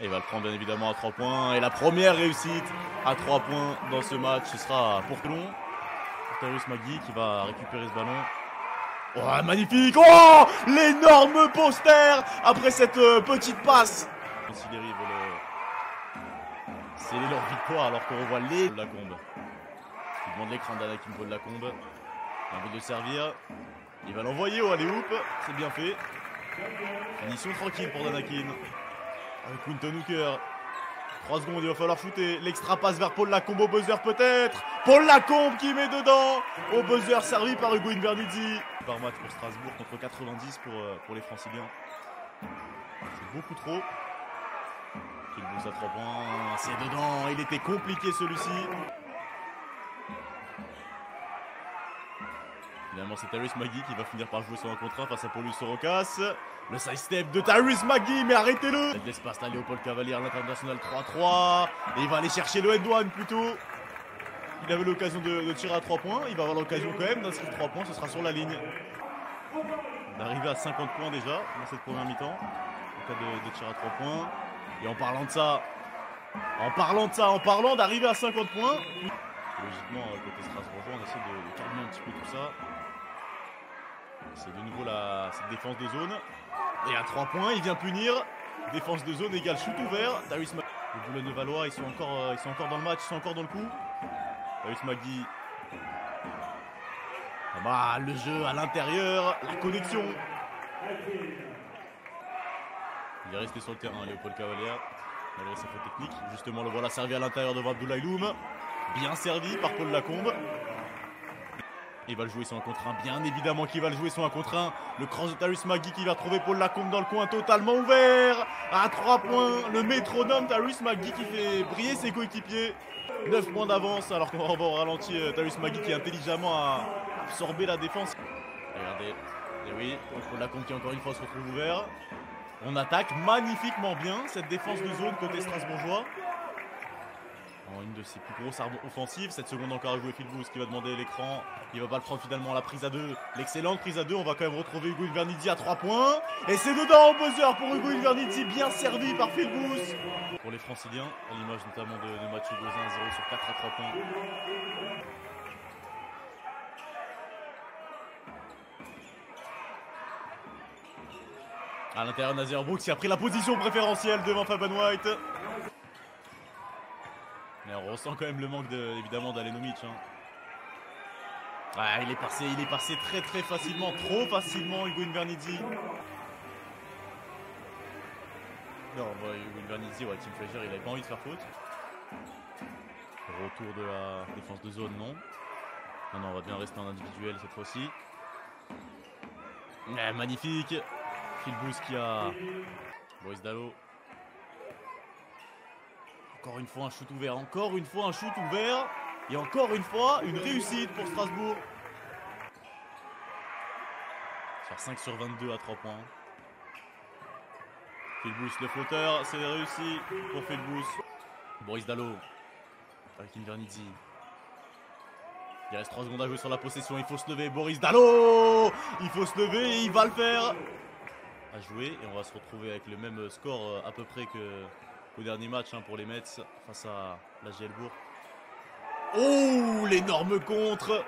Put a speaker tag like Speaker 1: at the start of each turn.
Speaker 1: Et il va le prendre bien évidemment à 3 points. Et la première réussite à 3 points dans ce match, ce sera pour. Pour Tyrus Magui qui va récupérer ce ballon. Oh, magnifique Oh L'énorme poster après cette euh, petite passe veut. C'est leur victoire alors qu'on revoit les de la combe. Il demande l'écran d'Anakim de la combe. Il envie de servir. Il va l'envoyer au alley hoop. C'est bien fait. Finition tranquille pour Danakin. Avec Winton Hooker. 3 secondes, il va falloir shooter. L'extra passe vers Paul Lacombe au buzzer peut-être. Paul Lacombe qui met dedans. Au buzzer servi par Hugo Invernizzi. Par match pour Strasbourg contre 90 pour, euh, pour les franciliens. C'est beaucoup trop. Bouge à 3 points. C'est dedans. Il était compliqué celui-ci. Finalement, c'est Tyrese Magui qui va finir par jouer son 1 contre 1 face à Paulus Sorocas. Le side step de Tyrese Magui, mais arrêtez-le Il l'espace à Léopold Cavalier à l'international 3-3. Et il va aller chercher le plutôt. Il avait l'occasion de, tirer à 3 points. Il va avoir l'occasion quand même d'inscrire 3 points. Ce sera sur la ligne. D'arriver à 50 points déjà dans cette première mi-temps. En cas de, de tir à 3 points. Et en parlant de ça, en parlant de ça, en parlant d'arriver à 50 points, logiquement, côté Strasbourgeois, on essaie de, de calmer un petit peu tout ça. C'est de nouveau la cette défense de zone. Et à 3 points, il vient punir. Défense de zone égale shoot ouvert. Darius Magui. Les Boulogne-Valois, ils, sont encore, euh, ils sont encore dans le match, ils sont encore dans le coup. Darius Magui. Ah bah, le jeu à l'intérieur, la connexion. Il est resté sur le terrain, Léopold Cavalier, malgré sa faute technique. Justement, le voilà servi à l'intérieur devant Abdoulaye Loum. Bien servi par Paul Lacombe. Il va le jouer sur un contre 1, bien évidemment qu'il va le jouer sur un contre 1. Le cross de Tyrus Magui qui va trouver Paul Lacombe dans le coin totalement ouvert. À 3 points, le métronome Tyrus Magui qui fait briller ses coéquipiers. 9 points d'avance alors qu'on va au ralenti euh, Tyrus Magui qui intelligemment a absorbé la défense. Regardez, et oui, Paul Lacombe qui encore une fois se retrouve ouvert. On attaque magnifiquement bien cette défense de zone côté strasbourgeois une de ses plus grosses armes offensives. Cette seconde encore à jouer Phil qui va demander l'écran. Il va pas le prendre finalement la prise à deux. L'excellente prise à deux. On va quand même retrouver Hugo Invernizzi à 3 points. Et c'est dedans au buzzer pour Hugo Invernizzi, bien servi par Phil Pour les franciliens, à l'image notamment de, de Mathieu Gauzin, 0 sur 4 à 3 points. À l'intérieur, Nazir Brooks qui a pris la position préférentielle devant Fabian White. Mais on ressent quand même le manque de, évidemment d'Alenomic. Hein. Ah, il est passé, il est passé très très facilement, trop facilement Hugo Invernizzi. Non, bah, Hugo Invernizzi, ouais, Team Fleischer, il avait pas envie de faire faute. Retour de la défense de zone, non. Non, non, on va bien rester en individuel cette fois-ci. magnifique Phil qui a Boris Dallo encore une fois un shoot ouvert, encore une fois un shoot ouvert. Et encore une fois une réussite pour Strasbourg. Sur 5 sur 22 à 3 points. Philbous le flotteur, c'est réussi pour Philbous. Boris Dallo avec Invernizzi. Il reste 3 secondes à jouer sur la possession, il faut se lever. Boris Dallo Il faut se lever et il va le faire. À jouer et on va se retrouver avec le même score euh, à peu près que au dernier match hein, pour les Mets face à la Gielbourg. Oh, l'énorme contre